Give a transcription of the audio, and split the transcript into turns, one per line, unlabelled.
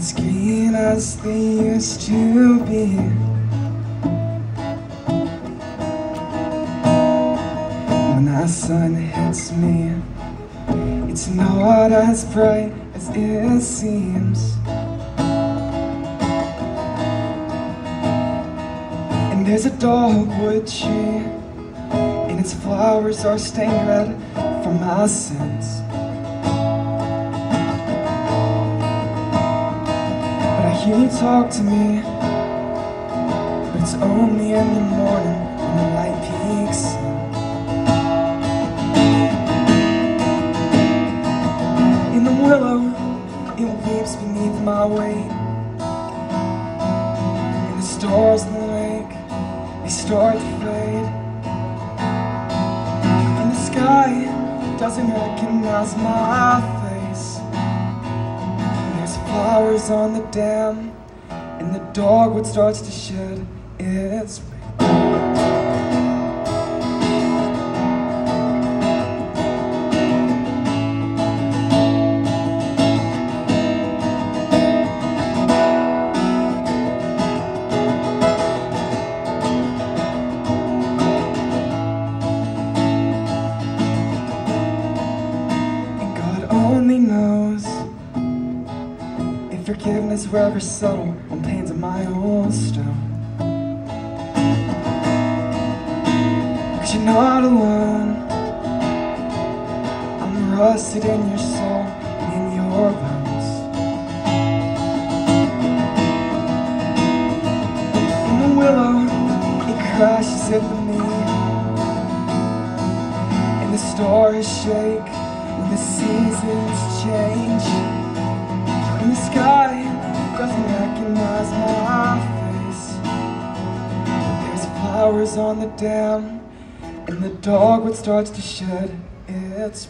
as green as they used to be. When the sun hits me, it's not as bright as it seems. And there's a dogwood tree, and its flowers are stained red from my sins. Hear you talk to me, but it's only in the morning when the light peeks in. In the willow, it weeps beneath my weight. And the stars in the lake, they start to fade. And the sky doesn't recognize my face. Flowers on the dam, and the dogwood starts to shed its forgiveness were ever subtle on pains of my old stone. Cause you're not alone. I'm rusted in your soul and in your bones. In the willow, it crashes into me. And the stars shake when the seasons change. And the sky flowers on the dam, and the dogwood starts to shed its